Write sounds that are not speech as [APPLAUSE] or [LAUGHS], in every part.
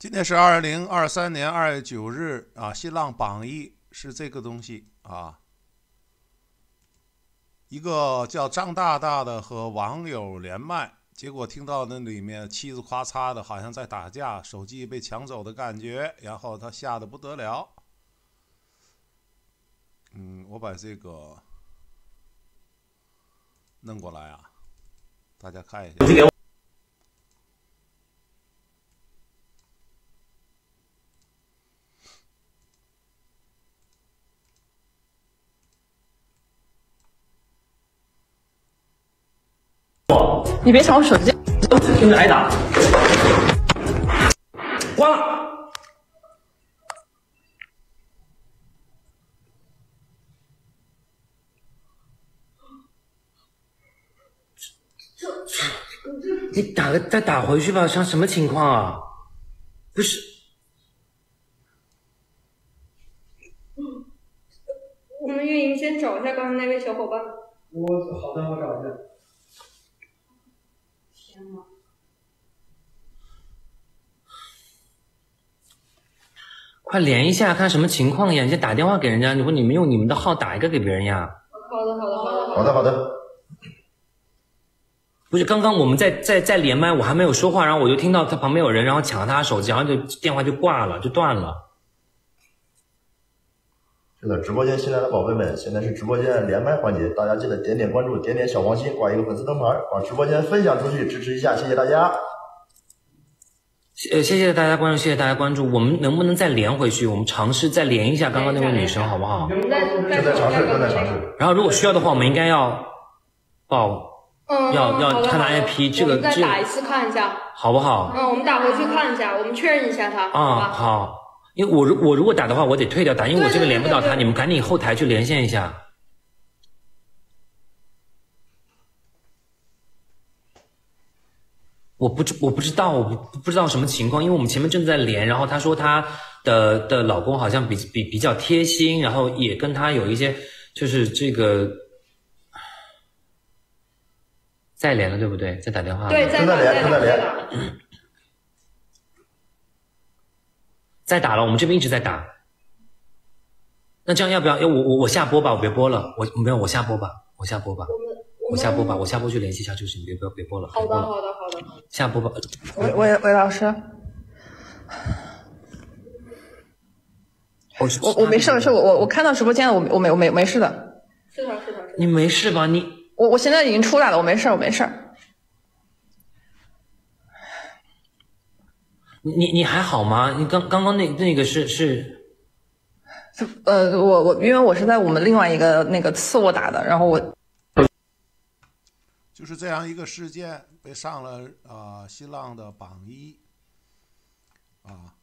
今天是二零二三年二月九日啊，新浪榜一是这个东西啊，一个叫张大大的和网友连麦，结果听到那里面嘁哩咔嚓的，好像在打架，手机被抢走的感觉，然后他吓得不得了。嗯，我把这个弄过来啊，大家看一下。你别抢我手机！听着挨打，关了。你打个再打回去吧，像什么情况啊？不是，我们运营先找一下刚才那位小伙伴。我好的，我找一下。快连一下，看什么情况呀？你先打电话给人家，你说你们用你们的号打一个给别人呀？好的，好的，好的，好的，好的。不是，刚刚我们在在在连麦，我还没有说话，然后我就听到他旁边有人，然后抢了他手机，然后就电话就挂了，就断了。是的，直播间新来的宝贝们，现在是直播间连麦环节，大家记得点点关注，点点小黄心，挂一个粉丝灯牌，把直播间分享出去，支持一下，谢谢大家。呃，谢谢大家关注，谢谢大家关注。我们能不能再连回去？我们尝试再连一下刚刚那位女生，好不好？正在尝试，正在尝试。然后如果需要的话，我们应该要报，嗯，要要看他的 IP，这个我们再打一次看一下。好不好？嗯，我们打回去看一下，我们确认一下他。好啊，吧。好。因为我如我如果打的话，我得退掉打，因为我这个连不到他，你们赶紧后台去连线一下。我不知我不知道我不不知道什么情况，因为我们前面正在连，然后她说她的的老公好像比比比较贴心，然后也跟她有一些就是这个再连了，对不对？再打电话了对，在打，再打，连正在连再打。再打了，我们这边一直在打。那这样要不要？要我我我下播吧，我别播了，我没有我下播吧，我下播吧，我下播吧，我下播去联系一下就是你别别别播了，好的，别播了，好的，好的，好的。下播吧。喂喂喂，老师，我我我没事没事，我我我看到直播间了，我我没我没没事的，是的，是的，是的。你没事吧？你我我现在已经出来了，我没事我没事。你你你还好吗？你刚刚刚那那个是是呃，我我因为我是在我们另外一个那个次卧打的，然后我。就是这样一个事件被上了啊、呃新浪的榜一。啊，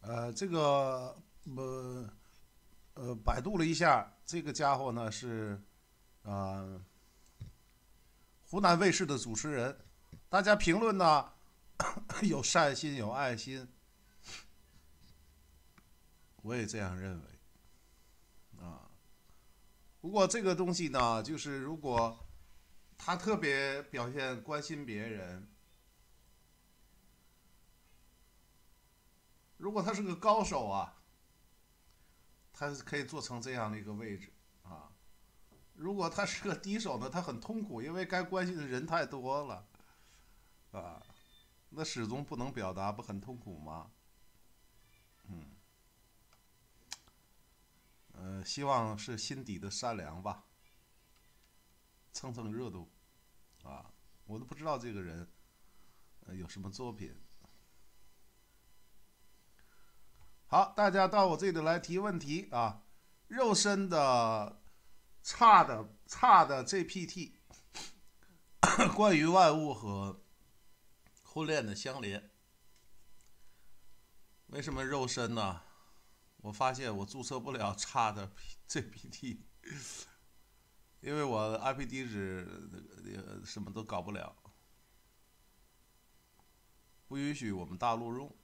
呃，这个呃呃百度了一下，这个家伙呢是呃湖南卫视的主持人，大家评论呢 [LAUGHS] 有善心有爱心，我也这样认为啊。不过这个东西呢，就是如果他特别表现关心别人。如果他是个高手啊，他是可以做成这样的一个位置啊。如果他是个低手呢，他很痛苦，因为该关心的人太多了啊，那始终不能表达，不很痛苦吗？嗯，呃，希望是心底的善良吧。蹭蹭热度，啊，我都不知道这个人，呃，有什么作品。好，大家到我这里来提问题啊，肉身的差的差的 GPT，[COUGHS] 关于万物和婚恋的相连，为什么肉身呢？我发现我注册不了 [LAUGHS] 差的 GPT。因为我 IP 地址什么都搞不了，不允许我们大陆用。